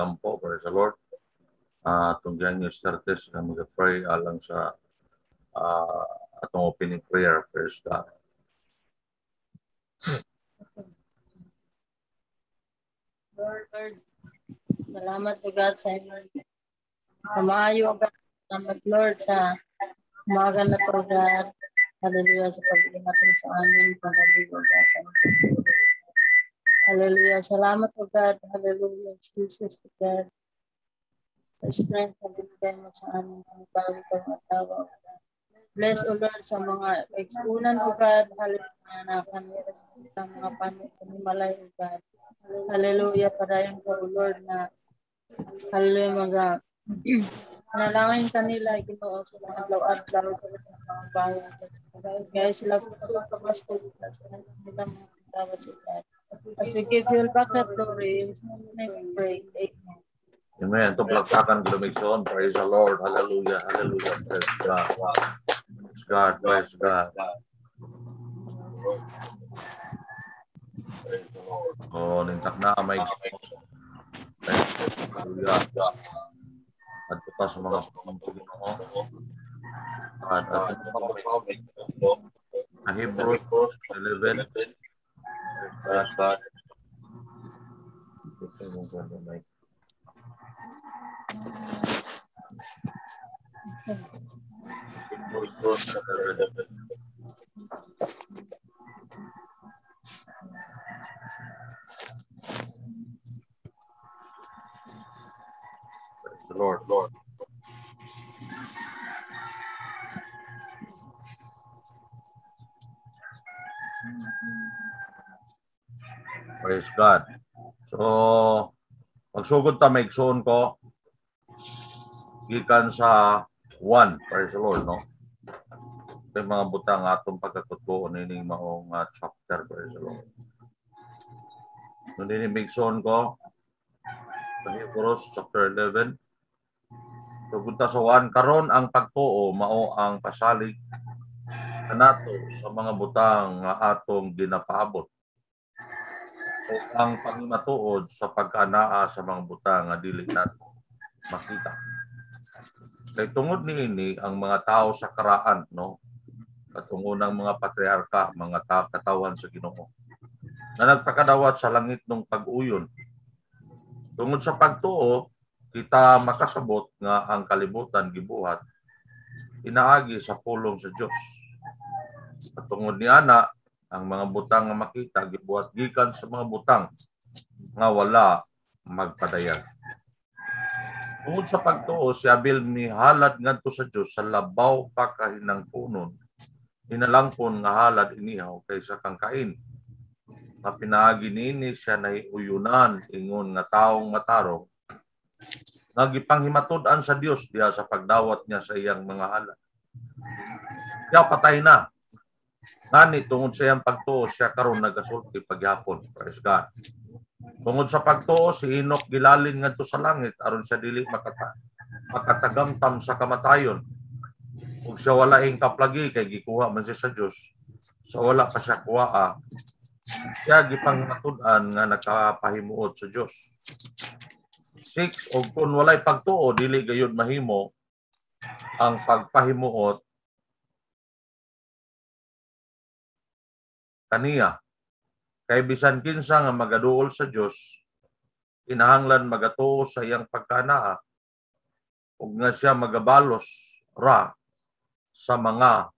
kampo, praise the Lord. Uh, tunggihan niyo startes na mag-pray alang sa uh, atong opening prayer, praise God. Lord, Lord, salamat po God sa inyo. Kamayo God, salamat Lord sa umaga na po God. Hallelujah sa pag-ingat mo sa amin. Pag-ibig God sa amin. Hallelujah. Salamat po God. Hallelujah. Jesus God. Sa strength na binigay mo sa amin ang bago pang atawa. Bless o Lord sa mga exunan o God. Hallelujah na kanila sa mga panimalay o God. Hallelujah. Parayan ko o Lord na hallelujah mga Nalangin kanila, ginoo mga adlaw-adlaw sa mga bayan. Guys, sila po sa pasto sa nila mga tawa sa God. As we give you back that glory, we pray. Amen. Amen. Ito plaktakan glumigson. Praise the Lord. Hallelujah. Hallelujah. Praise God. Praise God. Praise God. Oh, nintak na may Hallelujah. At pa sa mga mo. At at ang Hebrews 11. Praise God. Okay, mo ganda mic. Hebrews 11. Praise the Lord, Lord. Praise God. So, magsugod ta may igsoon ko gikan sa 1. Praise the Lord, no? May mga butang atong pagkatutuon ini maong uh, chapter, praise the Lord. Nung dinimigsoon ko, sa Hebrews chapter 11, Sugunta sa 1, karon ang pagtuo mao ang pasalig kanato sa mga butang nga atong ginapaabot ang pangimatuod sa pagkanaa sa mga butang nga dili nato makita. Kay tungod niini ang mga tao sa karaan no katong unang mga patriarka, mga ta- katawan sa Ginoo na nagpakadawat sa langit ng pag-uyon. Tungod sa pagtuo, kita makasabot nga ang kalibutan gibuhat inaagi sa pulong sa Dios. At tungod ni ana ang mga butang nga makita gibuhat gikan sa mga butang nga wala magpadayan. Tungod sa pagtuo si Abel mihalad ngadto sa Dios sa labaw pa kahinang punon. Hinalangpon nga halad inihaw kaysa kang kain. Nga pinaagi nini siya na uyunan ingon nga taong matarong nga gipanghimatud-an sa Dios diha sa pagdawat niya sa iyang mga halad. Siya patay na. Ngani tungod sa iyang pagtuo siya karon nagasulti pagyapon. Praise God. Tungod sa pagtuo si Enoch gilalin ngadto sa langit aron siya dili makata makatagamtam sa kamatayon. Ug siya wala ing kaplagi kay gikuha man siya sa Dios. Sa wala pa siya kuha siya gipanghimatud-an nga nakapahimuot sa Dios. Six, o kung walay pagtuo, dili gayud mahimo ang pagpahimuot kaniya. Kay bisan kinsa nga magaduol sa Dios, kinahanglan magatuo sa iyang pagkanaa ug nga siya magabalos ra sa mga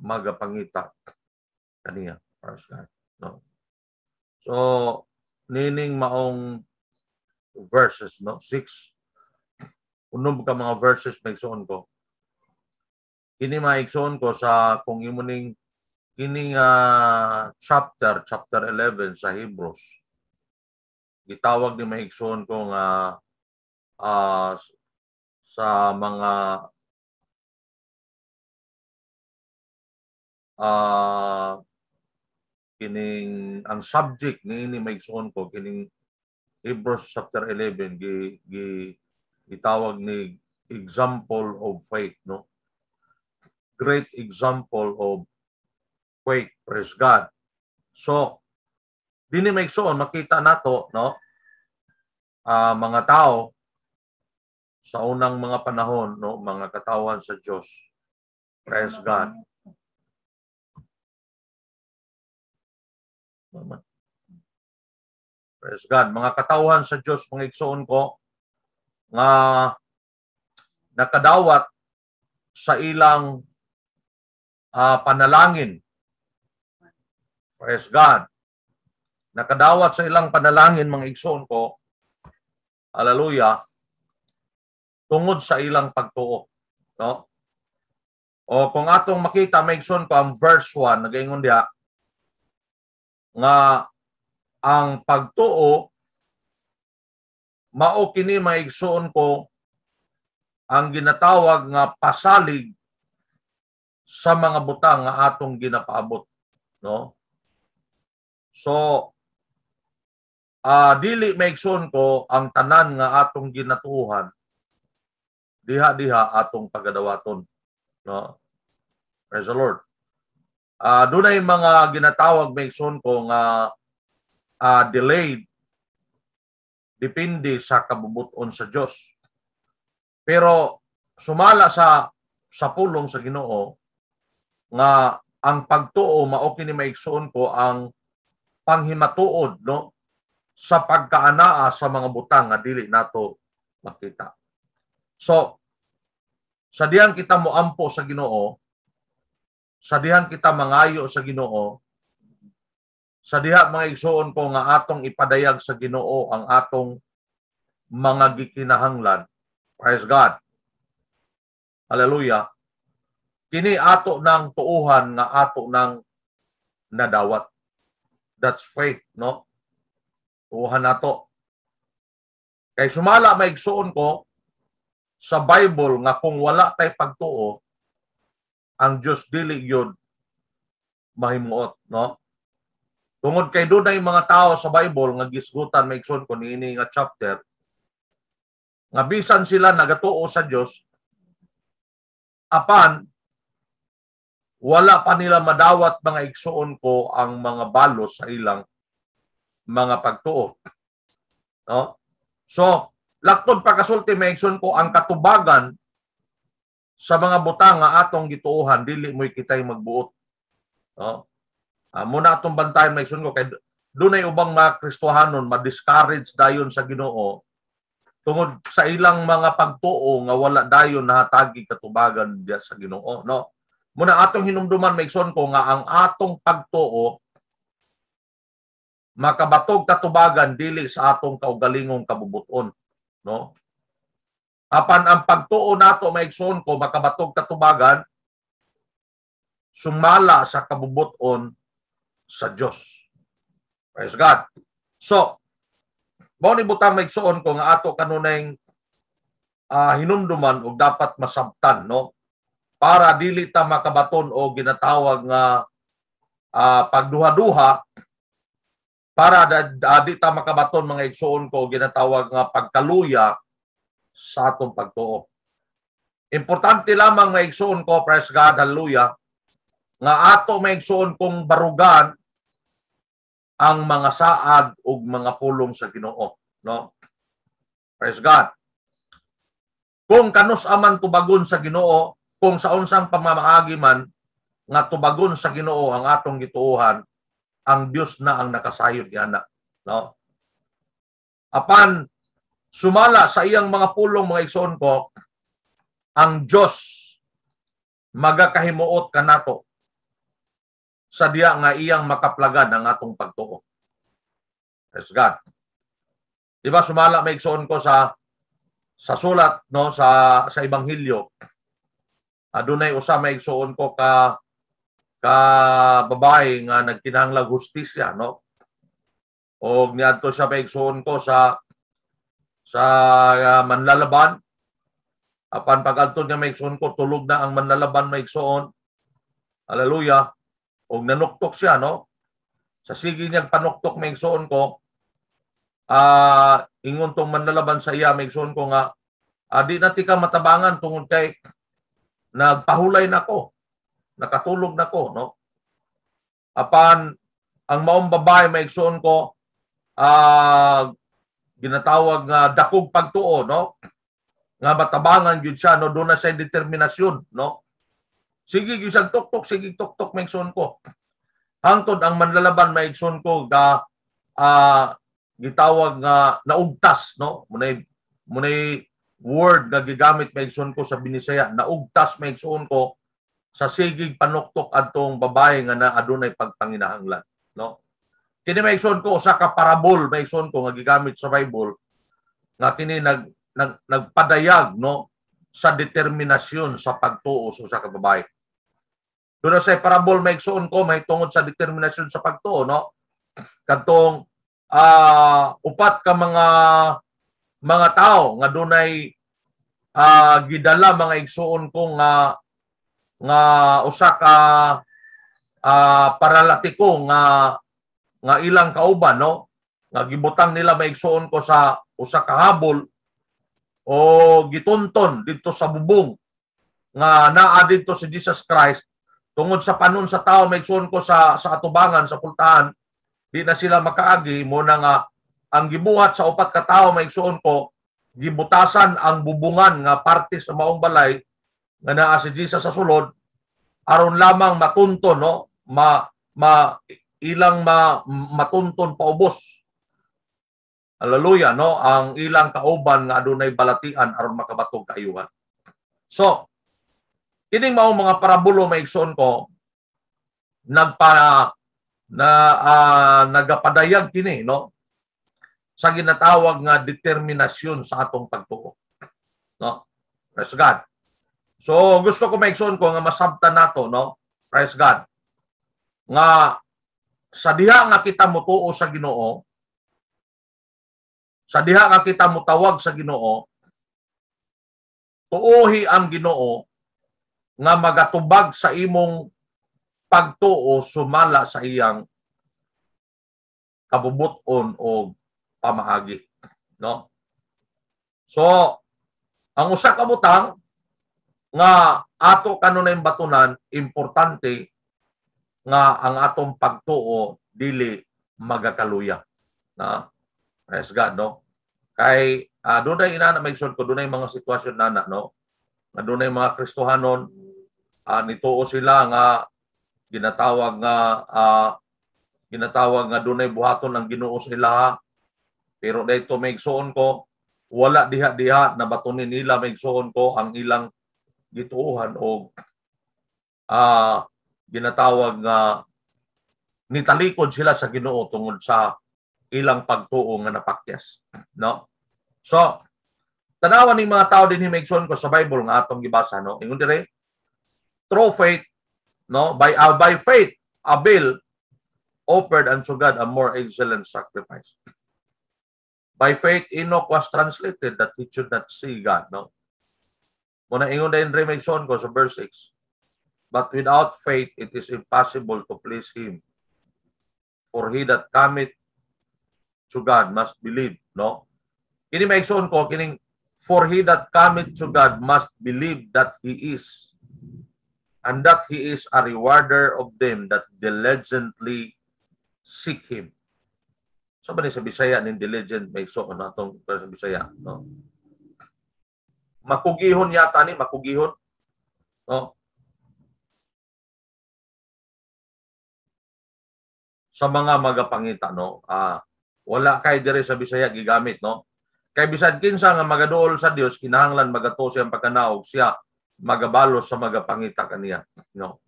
magapangita kaniya. Praise God. No. So, nining maong verses, no? Six. Unom ka mga verses maigsoon ko. Kini maigsoon ko sa kung imo ning kini nga chapter, chapter 11 sa Hebrews. Gitawag ni maigsoon ko nga uh, sa mga uh, kining ang subject ni ni maigsoon ko kining Hebrews chapter 11 gi, gi itawag ni example of faith no great example of faith praise God so dini may makita nato no uh, mga tao sa unang mga panahon, no, mga katawan sa Diyos. Praise God. Praise God. Mga katawan sa Diyos, mga igsoon ko, nga nakadawat sa ilang uh, panalangin. Praise God. Nakadawat sa ilang panalangin, mga igsoon ko, hallelujah, tungod sa ilang pagtuo. No? O kung atong makita, may igsoon ko ang verse 1, nagaingon diha, nga ang pagtuo mao kini maigsuon ko ang ginatawag nga pasalig sa mga butang nga atong ginapaabot no so uh, dili maigsuon ko ang tanan nga atong ginatuhan. Diha diha atong pagadawaton no? Praise the lord. Uh, dunay mga ginatawag maigsoon ko nga uh, delayed depende sa kabubuton sa Dios. Pero sumala sa sa pulong sa Ginoo nga ang pagtuo mao kini maigsoon ko ang panghimatuod no sa pagkaanaa sa mga butang nga dili nato makita. So sa dihan kita moampo sa Ginoo, sa dihan kita mangayo sa Ginoo, sa diha mga igsuon ko nga atong ipadayag sa Ginoo ang atong mga gikinahanglan. Praise God. Hallelujah. Kini ato ng tuuhan nga ato ng nadawat. That's faith, no? Tuuhan nato. Kay sumala maigsuon ko sa Bible nga kung wala tay pagtuo ang Dios dili yun mahimuot, no? Tungod kay dunay mga tao sa Bible nga gisgutan maigsoon ko niini nga chapter nga bisan sila nagatuo sa Dios apan wala pa nila madawat mga igsuon ko ang mga balos sa ilang mga pagtuo. No? So, laktod pagkasulti maigsoon ko ang katubagan sa mga butang nga atong gituohan dili mo'y kitay magbuot. No? Uh, muna atong bantayan may ko kay dunay ubang mga Kristohanon ma-discourage dayon sa Ginoo tungod sa ilang mga pagtuo nga wala dayon nahatagi katubagan diya sa Ginoo no muna atong hinumduman may ko nga ang atong pagtuo makabatog katubagan dili sa atong kaugalingong kabubuton no apan ang pagtuo nato may ko makabatog katubagan sumala sa kabubuton sa Diyos. Praise God. So, mao ni butang ko nga ato kanunay uh, hinumduman og dapat masabtan no para dili ta makabaton o ginatawag nga uh, pagduha-duha para uh, di ta makabaton mga igsuon ko ginatawag nga pagkaluya sa atong pagtuo. Importante lamang maigsuon ko, praise God, hallelujah, nga ato maigsuon kong barugan ang mga saad ug mga pulong sa Ginoo, no? Praise God. Kung kanus aman tubagon sa Ginoo, kung sa unsang pamamaagi man nga tubagon sa Ginoo ang atong gituohan, ang Dios na ang nakasayod yana, no? Apan sumala sa iyang mga pulong mga igsoon ko, ang Dios magakahimuot kanato sa diya nga iyang makaplagan ang atong pagtuo. Yes, God. Di ba sumala may igsoon ko sa sa sulat no sa sa ebanghelyo. Adunay usa may igsoon ko ka ka babae nga nagkinahanglag hustisya no. O niadto siya may igsoon ko sa sa uh, manlalaban apan pag niya may igsoon ko tulog na ang manlalaban may igsoon. Hallelujah og nanuktok siya no sa sige niya panuktok may igsoon ko ah uh, ingon tong manlalaban sa iya may igsoon ko nga uh, di na ka matabangan tungod kay nagpahulay nako. Nakatulog nako no? Apan ang maong babae may igsoon ko uh, ginatawag nga dakog pagtuo no? Nga matabangan gyud siya no? Do na sa determinasyon no? Sige gyud siyang tuktok sige tuktok maigsoon ko. Hangtod ang manlalaban maigsoon ko ga uh, gitawag nga naugtas no? Munay munay word nga gigamit maigsoon ko sa binisaya naugtas maigsoon ko sa sigig panuktok adtong babae nga na adunay pagpanginahanglan no? Kini maigsoon ko usa ka parabol maigsoon ko nga gigamit sa Bible nga kini nag, nag nagpadayag no? Sa determinasyon sa pagtuo sa usa ka babae Doon sa parabol maigsoon ko may tungod sa determinasyon sa pagtuo no? Kadtong uh, upat ka mga mga tao nga dunay uh, gidala mga igsuon ko nga nga usa ka uh, paralatiko nga nga ilang kauban no? Nga gibutang nila maigsuon ko sa usa ka habol o gitunton dito sa bubong nga naa dito si Jesus Christ. Tungod sa panon sa tao maigsuon ko sa sa atubangan sa pultahan di na sila makaagi. Mo na nga ang gibuhat sa upat ka tawo maigsuon ko gibutasan ang bubungan nga parte sa maong balay nga naa si Jesus sa sulod aron lamang matunton no? Ma, ma ilang ma, matunton paubos Hallelujah no? Ang ilang kauban nga adunay balatian aron makabatog kaayuhan so kining mao mga parabulo maigsoon ko nagpa na uh, nagapadayag kini no sa ginatawag nga determinasyon sa atong pagtuo. No? Praise God. So gusto ko maigsoon ko nga masabtan nato no. Praise God. Nga sa diha nga kita motuo sa Ginoo sa diha nga kita mutawag sa Ginoo tuohi ang Ginoo nga magatubag sa imong pagtuo sumala sa iyang kabubuton o pamahagi no? So ang usa ka butang nga ato kanunay batunan importante nga ang atong pagtuo dili magakaluya na praise God no? Kay uh, doon ay ina na may ko doon ay mga sitwasyon na no? Nga doon ay mga Kristohanon uh, nituo sila nga ginatawag nga uh, ginatawag nga doon ay buhaton ang Ginoo sila pero dito may igsoon ko, wala diha-diha na batunin nila may igsoon ko ang ilang gituuhan o uh, ginatawag nga nitalikod sila sa Ginoo tungod sa ilang pagtuo nga napakyas. No? So, tanawan ni mga tao din himigson ko sa Bible nga atong gibasa no ingon dire through faith no by uh, by faith Abel offered unto God a more excellent sacrifice By faith, Enoch was translated that he should not see God. No? Muna ingon din remexon ko sa verse 6. But without faith, it is impossible to please Him. For he that cometh to God must believe. No? Kini maigsoon ko, kining For he that cometh to God must believe that He is, and that He is a rewarder of them that diligently seek Him. So ba sa Bisaya ning diligent may so ano atong sa Bisaya, no? Makugihon yata ni makugihon. No? Sa mga magapangita, no? Ah, wala kay dire sa Bisaya gigamit, no? Kay bisan kinsa nga magaduol sa Dios kinahanglan magato siyang pagkanaog siya magabalos sa magapangita kaniya, no?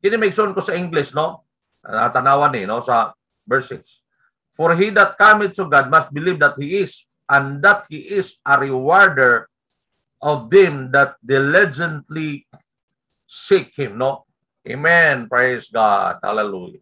Kini ko sa English, no? Tanawan ni, no? Sa verse 6. For he that cometh to God must believe that he is, and that he is a rewarder of them that diligently seek him. No? Amen. Praise God. Hallelujah.